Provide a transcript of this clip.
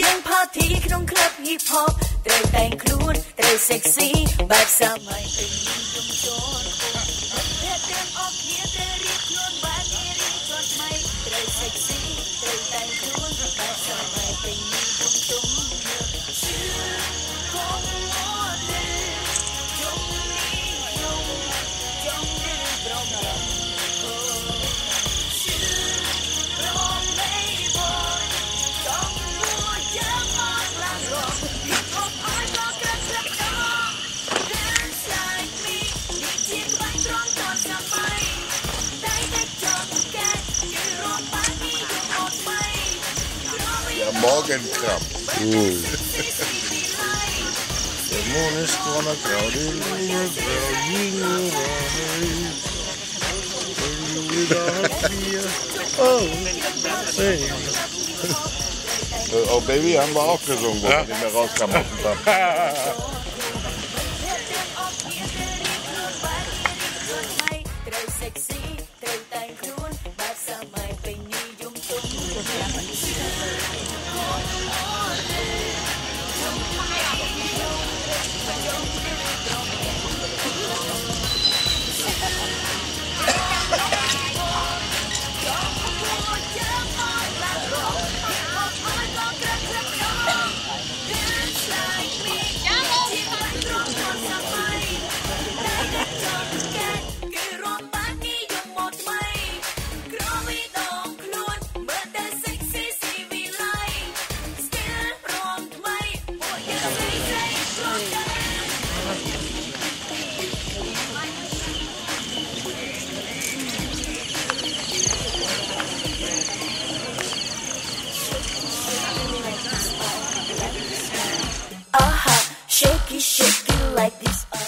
យើង party ក្នុងក្លឹប hip hop ត្រូវតែងខ្លួនត្រូវ sexy បែបសម័យពេញនិយមចូល Morgenkram. Der Mond ist is gonna crowd in the crowd in your eyes. And you without. Oh, hey. Oh Baby haben wir auch gesungen, wo ja? wir nicht mehr rauskamen aus dem shake it like this. Uh.